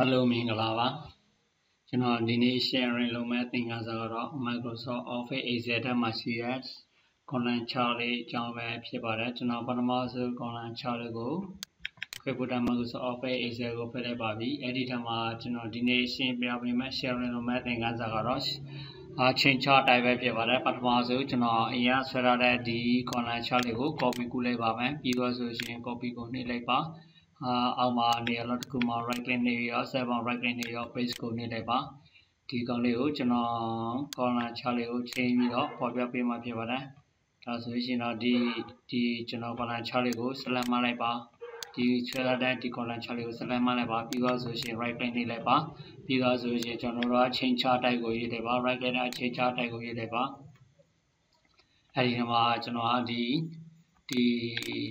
အားလုံးမင်္ဂလာပါကျွန်တော်ဒီနေ့ sharing လုပ်မယ့်သင်ခန်းစာကတော့ Microsoft Office Excel ထဲမှာရှိတဲ့ column chart လေးအကြောင်းပဲဖြစ်ပါတယ်ကျွန်တော်ပထမဆုံး column chart လေးကိုခွဲပို့တာ Microsoft Office Excel ကိုဖိလိုက်ပါပြီအဲ့ဒီထက်မှာကျွန်တော်ဒီနေ့ရှင်းပြပေးမယ့် sharing လုပ်မယ့်သင်ခန်းစာကတော့အချင်းချတိုင်းပဲဖြစ်ပါတယ်ပထမဆုံးကျွန်တော်အရင်ဆွဲထားတဲ့ဒီ column chart လေးကို copy ကူးလိုက်ပါမယ်ပြီးတော့ဆိုရှင် copy ကိုနှိပ်လိုက်ပါ အာအောက်မှာနေရာတော့တစ်ခုမှာ right click နေရော save on right click နေရော paste ကိုနှိပ်လိုက်ပါဒီကောင်လေးကိုကျွန်တော် column chart လေးကိုချိန်ပြီးတော့ပေါ်ပြပေးမှဖြစ်ပါတယ်ဒါဆိုရင်တော့ဒီဒီကျွန်တော် column chart လေးကို select မှလိုက်ပါဒီဆွဲထားတဲ့ဒီ column chart လေးကို select မှလိုက်ပါပြီးတော့ဆိုရင် right click နှိပ်လိုက်ပါပြီးတော့ဆိုရင်ကျွန်တော်တို့က change chart type ကိုရေးလိုက်ပါ right click နဲ့ change chart type ကိုရေးလိုက်ပါအဲဒီမှာကျွန်တော်ကဒီ ဒီ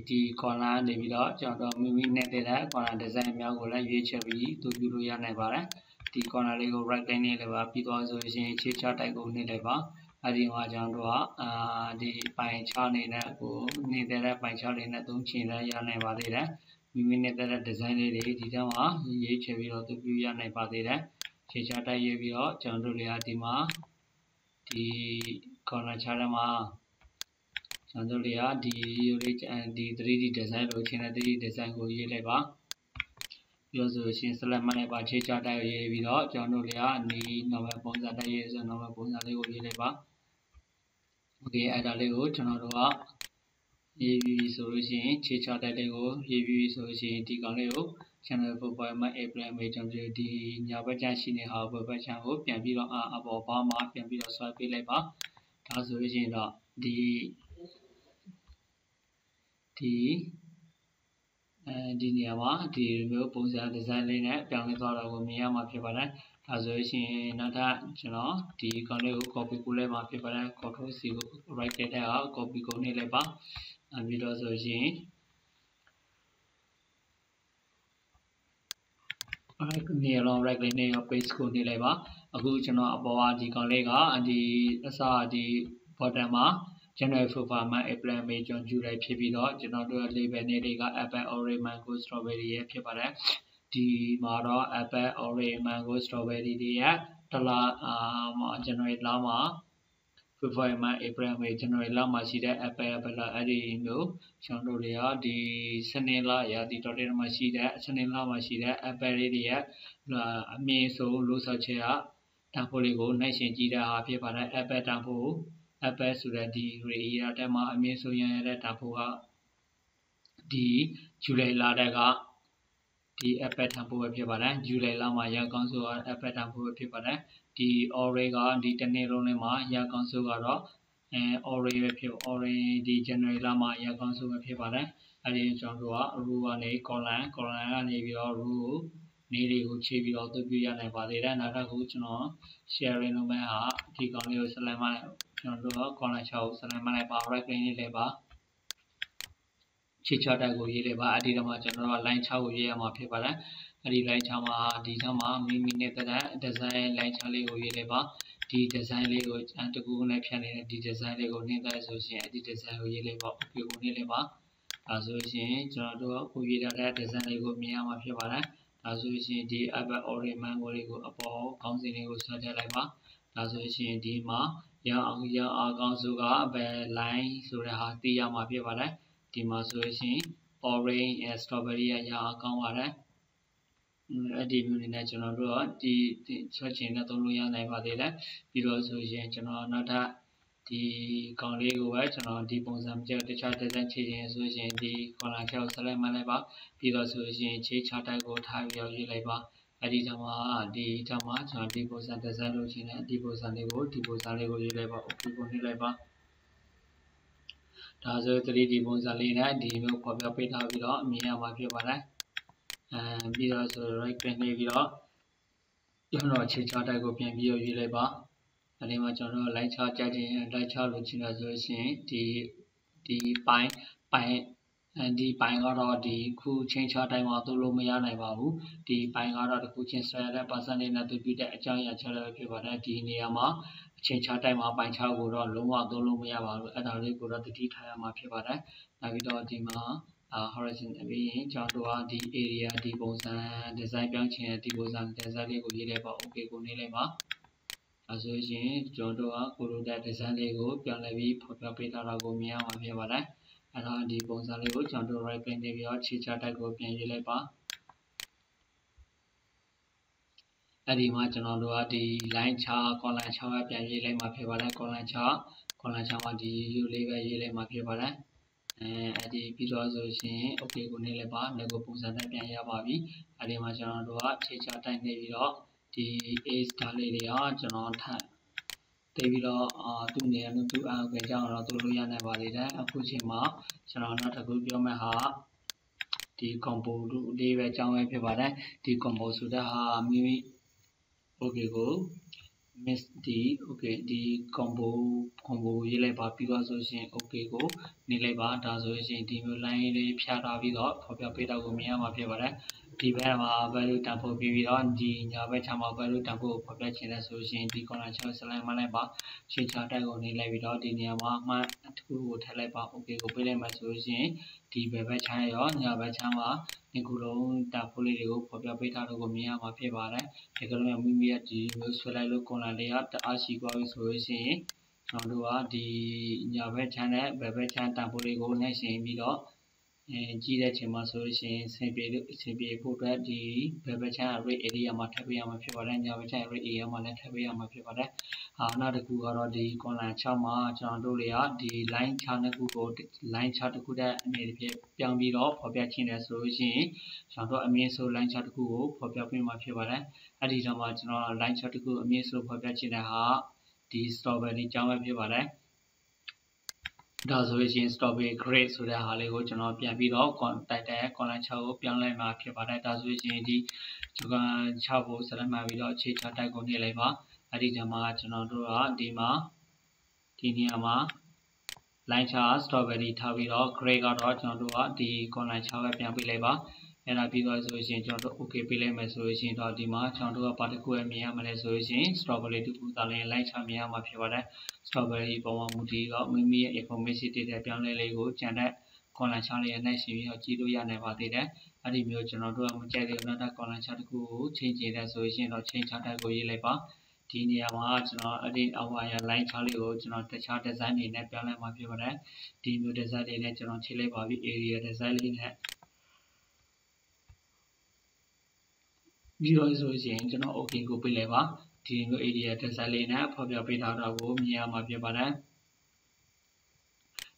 ဒီ column နေပြီးတော့ကျွန်တော်မိမိနဲ့တည်းတဲ့ column design များကိုလည်းရွေးချယ်ပြီးသူပြုလို့ရနိုင်ပါတယ်ဒီ column လေးကို right click နဲ့လည်းပါပြီးသွားဆိုရင် ခြေချတိုက်ကိုနှိပ်လိုက်ပါအဲဒီမှာကျွန်တော်တို့ကအာဒီပိုင်ချနေတဲ့ကိုနေတဲ့ပိုင်ချလေးနဲ့သုံးချင်လည်းရနိုင်ပါသေးတယ်မိမိနဲ့တဲ့ design လေးတွေဒီထဲမှာရွေးချယ်ပြီးတော့သူပြုရနိုင်ပါသေးတယ်ခြေချတိုက်ရေးပြီးတော့ကျွန်တော်တို့တွေကဒီမှာဒီ corner chart မှာ ကျွန်တော်တို့တွေကဒီဒီ 3D design လို့ချင်းတဲ့ 3D design ကိုရေးလိုက်ပါပြောဆိုရှင် select မှတ်လိုက်ပါခြေချတိုက်ရေးပြီးတော့ကျွန်တော်တို့တွေကနီ normal ပုံစံတိုက်ရေးဆို normal ပုံစံလေးကိုရေးလိုက်ပါ okay အဲ့ဒါလေးကိုကျွန်တော်တို့ကရေးပြီးဆိုလို့ရှိရင်ခြေချတိုက်လေးကိုရေးပြီးဆိုလို့ရှိရင်ဒီကောင်လေးကို channel profile မှာ apply မှာကျွန်တော်ဒီညာဘက်ချမ်းရှိနေဟာဘက်ဘက်ချမ်းကိုပြန်ပြီးတော့အပေါ်ဘာမှာပြန်ပြီးတော့ swipe ပေးလိုက်ပါဒါဆိုလို့ရှိရင်တော့ဒီ ဒီအဲဒီနေရာမှာဒီမျိုးပုံစံဒီဇိုင်းလေးနဲ့ပြောင်းလဲသွားတာကိုမြင်ရမှာဖြစ်ပါတယ်ဒါဆိုရှင်နောက်ထပ်ကျွန်တော်ဒီ account လေးကို copy ကိုလိုက်မှာဖြစ်ပါတယ် control C ကို right click တဲ့အောင် copy ကိုနှိပ်လိုက်ပါအဲပြီးတော့ဆိုရှင် right နေရာလုံး right click နဲ့ paste ကိုနှိပ်လိုက်ပါအခုကျွန်တော်အပေါ်ကဒီကောင်လေးကဒီအစဒီ bottom မှာ general profile မှာ apply မေကျွန်ယူလိုက်ဖြစ်ပြီးတော့ကျွန်တော်တို့ label နေတွေက apple orange mango strawberry ရဲ့ဖြစ်ပါတယ်ဒီမှာတော့ apple orange mango strawberry တွေရဲ့တလားအာ generate လာမှာ February မှာ April မှာ January လမှာရှိတဲ့ Apple Apple အဲ့ဒီမျိုးကျွန်တော်တို့တွေကဒီစနေလရာဒီတော်တဲ့မှာရှိတဲ့စနေလမှာရှိတဲ့ Apple တွေရဲ့အမြင့်ဆုံးလို့ဆိုချက်ကတန်ဖိုးလေးကိုနှိုက်ရှင်ကြည့်တာဖြစ်ပါတယ် Apple တန်ဖိုး Apple ဆိုတဲ့ဒီ area တက်မှာအမြင့်ဆုံးရရတဲ့တန်ဖိုးကဒီဇူလိုင်လတက်ကဒီ Apple တန်ဖိုးပဲဖြစ်ပါတယ်ဇူလိုင်လမှာရကောင်းဆို Apple တန်ဖိုးပဲဖြစ်ပါတယ်ဒီ orange ကဒီတနေ့လုံးလေးမှာရကောင်းဆိုကတော့အဲ orange ပဲဖြစ် orange ဒီ January လမှာရကောင်းဆိုပဲဖြစ်ပါတယ်အဲဒီကျွန်တော်တို့က row ကနေ column column ကနေပြီးတော့ row ကို နေတွေကိုခြေပြီးတော့သူပြရနိုင်ပါသေးတယ်နောက်တစ်ခုကျွန်တော် sharing လုပ်မဲ့ဟာဒီကောင်လေးကို select မှကျွန်တော်တို့ column 6ကို select မှလိုက်ပါ right click လေးလေးပါခြေချတက်ကိုရေးလိုက်ပါအဒီတော့မှကျွန်တော်တို့ line 6ကိုရေးရမှာဖြစ်ပါတယ်အဲ့ဒီ line 6မှာဒီချမှာမိမိနဲ့တဲ့ design line 6လေးကိုရေးလိုက်ပါဒီ design လေးကိုတကူနဲ့ဖြတ်နေတဲ့ဒီ design လေးကိုနှင်းတဲ့ဆိုရှင်အဲ့ဒီ design ကိုရေးလိုက်ပါ okay ကိုနှင်းလိုက်ပါဒါဆိုရှင်ကျွန်တော်တို့ကိုရေးထားတဲ့ design လေးကိုမြင်ရမှာဖြစ်ပါတယ် ဒါဆိုရှင်ဒီ apple orange mango လေးကိုအပေါ်ခေါင်းစဉ်လေးကိုဆွဲထည့်လိုက်ပါဒါဆိုရှင်ဒီမှာရအောင်ရအောင်ကောင်းစုကဘယ် line ဆိုတဲ့ဟာသိရမှာဖြစ်ပါတယ်ဒီမှာဆိုရှင် orange strawberry ရရအောင်ကောင်းပါတယ်အဲ့ဒီမျိုးနေနဲ့ကျွန်တော်တို့ကဒီဆွဲချင်တဲ့သုံးလို့ရနိုင်ပါသေးတယ်ပြီးတော့ဆိုရင်ကျွန်တော်နောက်ထပ် ဒီကောင်လေးကိုပဲကျွန်တော်ဒီပုံစံပြတခြား design ချခြင်းဆိုရင်ဒီ color ချောက် select မှလိုက်ပါပြီးတော့ဆိုရင်ခြေချတိုက်ကိုထားပြီးတော့ရေးလိုက်ပါအဲ့ဒီတော့မှဒီတော့မှကျွန်တော်ဒီပုံစံ design လုပ်ခြင်းနဲ့ဒီပုံစံလေးကိုဒီပုံစံလေးကိုရေးလိုက်ပါ okay ကိုနှိပ်လိုက်ပါဒါဆို 3D ပုံစံလေးနဲ့ဒီမျိုးပေါ်ပြပေးထားပြီးတော့အမြင်ရမှာဖြစ်ပါတယ်အဲပြီးတော့ဆို right click နေပြီးတော့ကျွန်တော်ခြေချတိုက်ကိုပြန်ပြီးတော့ရွေးလိုက်ပါ အဲဒီမှာကျွန်တော်တို့ light chart ကြတဲ့ light chart လို့ချင်တာဆိုရင်ဒီဒီပိုင်းပိုင်းဒီပိုင်းကတော့ဒီခုချင်းချတိုင်းမှာသုံးလို့မရနိုင်ပါဘူးဒီပိုင်းကတော့တခုချင်းဆွဲရတဲ့ percentage နဲ့သူပြတဲ့အကြောင်းအရာချက်လည်းဖြစ်ပါတယ်ဒီနေရာမှာအချင်းချတိုင်းမှာပိုင်းချကိုတော့လုံးဝသုံးလို့မရပါဘူးအဲ့ဒါလေးကိုတော့တတိထားရမှာဖြစ်ပါတယ်နောက်ပြီးတော့ဒီမှာအာ horizontal ပြီးရင်ကျွန်တော်တို့ကဒီ area ဒီပုံစံ design ပြောင်းချင်တဲ့ဒီပုံစံ design လေးကိုရေးလိုက်ပါ okay ကိုနေလိုက်ပါ အဲဆိုရင်ကျွန်တော်တို့ကကိုလိုတဲ့ design လေးကိုပြောင်းလဲပြီးဖော်ပြပေးထားတာကိုမြင်ရမှာဖြစ်ပါတယ်အဲတော့ဒီပုံစံလေးကိုကျွန်တော်တို့ right click နေပြီးတော့ခြေချတက်ကိုပြန်ရေးလိုက်ပါအဲ့ဒီမှာကျွန်တော်တို့ကဒီ line 6 column 6ကပြန်ရေးလိုက်မှာဖြစ်ပါတယ် column 6 column 6မှာဒီရိုးလေးပဲရေးလိုက်မှာဖြစ်ပါတယ်အဲအဲ့ဒီပြီးတော့ဆိုရှင် okay ကိုနေလိုက်ပါငါကိုပုံစံတိုင်းပြန်ရပါပြီအဲ့ဒီမှာကျွန်တော်တို့ကခြေချတိုက်နေပြီးတော့ ဒီ a star လေးတွေကကျွန်တော်ထပ်တိတ်ပြီးတော့အာသူ့နေရာနဲ့သူ့အောက်ကြောင်းတော့သူ့လို့ရနိုင်ပါသေးတယ်အခုချိန်မှာကျွန်တော်နောက်တစ်ခုပြောမယ့်ဟာဒီ combo လေးပဲအကြောင်းပဲဖြစ်ပါတယ်ဒီ combo ဆိုတဲ့ဟာမိမိ okay ကို miss ဒီ okay ဒီ combo combo ရေးလိုက်ပါပြီးတော့ဆိုရှင် okay ကိုနေလိုက်ပါဒါဆိုရင်ဒီမျိုး line လေးဖြာထားပြီးတော့ဖော်ပြပေးတော့ကိုမြင်ရမှာဖြစ်ပါတယ် ဒီဘက်မှာ value တန်ဖိုးပြီးပြီးတော့ဒီညာဘက်ခြမ်းမှာ value တန်ဖိုးကိုဖော်ပြချင်တဲ့ဆိုရင်ဒီ corner 6 select မှလိုက်ပါရှင်းချတက်ကိုနေလိုက်ပြီးတော့ဒီနေရာမှာမှတစ်ခုကိုထည့်လိုက်ပါ okay ကိုပေးလိုက်မှဆိုရင်ဒီဘက်ဘက်ခြမ်းရောညာဘက်ခြမ်းမှာဒီခုလုံးတန်ဖိုးလေးတွေကိုဖော်ပြပေးထားတော့ကိုမြင်ရမှာဖြစ်ပါတယ်ဒီကလုံးမိမိရဲ့ဒီမျိုးဆွဲလိုက်လို့ corner လေးကတအားရှိသွားပြီဆိုရင်ကျွန်တော်တို့ကဒီညာဘက်ခြမ်းနဲ့ဘယ်ဘက်ခြမ်းတန်ဖိုးလေးကိုနှိုက်ရှင်ပြီးတော့ အဲကြီးတဲ့ချိန်မှာဆိုလို့ရှိရင်ဆင်ပြေလို့ဆင်ပြေဖို့အတွက်ဒီဘယ်ဘက်ခြမ်း array area မှာထပ်ပေးရမှာဖြစ်ပါတယ်ညာဘက်ခြမ်း array area မှာလည်းထပ်ပေးရမှာဖြစ်ပါတယ်အာနောက်တစ်ခုကတော့ဒီ column 6မှာကျွန်တော်တို့တွေကဒီ line 6နှစ်ခုကို line 6တစ်ခုတည်းအနေဖြင့်ပြောင်းပြီးတော့ဖော်ပြခြင်းတယ်ဆိုလို့ရှိရင်ကျွန်တော်တို့အမြင့်ဆုံး line 6တစ်ခုကိုဖော်ပြပေးမှာဖြစ်ပါတယ်အဲ့ဒီတော့မှကျွန်တော် line 6တစ်ခုအမြင့်ဆုံးဖော်ပြခြင်းတဲ့ဟာဒီ strawberry ကြောင်းပဲဖြစ်ပါတယ် ဒါဆိုရင် strawberry grade ဆိုတဲ့ဟာလေးကိုကျွန်တော်ပြန်ပြီးတော့ contact တဲ့ column 6ကိုပြောင်းလိုက်မှာဖြစ်ပါတယ်ဒါဆိုရင်ဒီဂျူကန်6ကိုဆက်လက်မှပြီးတော့အခြေချတိုက်ကိုနေလိုက်ပါအဲ့ဒီကြမှာကျွန်တော်တို့ကဒီမှာဒီနေရာမှာ line 6 strawberry ထားပြီးတော့ grade ကတော့ကျွန်တော်တို့ကဒီ column 6ပဲပြန်ပေးလိုက်ပါ အဲ့ဒါပြီးသွားဆိုရင်ကျွန်တော်တို့ okay ပေးလိုက်မယ်ဆိုရင်တော့ဒီမှာကျွန်တော်တို့ကဘာတစ်ခုပဲမြင်ရမလဲဆိုရင် strawberry တစ်ခုသာလည်း like ချမြင်ရမှာဖြစ်ပါတယ် strawberry ပုံမှန်မူတည်တော့မိမိရဲ့ information တွေတဲ့ပြောင်းလဲလေးကိုကြံတဲ့ column chart လေးနဲ့ရှင်းပြီးတော့ကြည့်လို့ရနိုင်ပါသေးတယ်အဲ့ဒီမျိုးကျွန်တော်တို့ကမကြိုက်တဲ့နောက်ထပ် column chart တစ်ခုကိုချိန်ကြည့်တဲ့ဆိုရင်တော့ချိန် chart ကိုရေးလိုက်ပါဒီနေရာမှာကျွန်တော်အဲ့ဒီ outline line chart လေးကိုကျွန်တော်တခြား design တွေနဲ့ပြောင်းလဲမှာဖြစ်ပါတယ်ဒီမျိုး design တွေနဲ့ကျွန်တော်ချိန်လိုက်ပါပြီ area design လေးနဲ့ ပြီးတော့ဆိုရင်ကျွန်တော် okay ကိုပြလိုက်ပါဒီမျိုး area design လေးနဲ့ဖော်ပြပေးထားတာကိုမြင်ရမှာဖြစ်ပါတယ်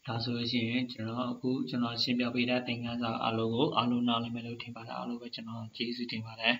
ဒါဆိုရင်ကျွန်တော်အခုကျွန်တော်ရှင်းပြပေးတဲ့သင်ခန်းစာအလုံးကိုအားလုံးနားလည်မယ်လို့ထင်ပါတယ်အားလုံးပဲကျွန်တော်ကျေးဇူးတင်ပါတယ်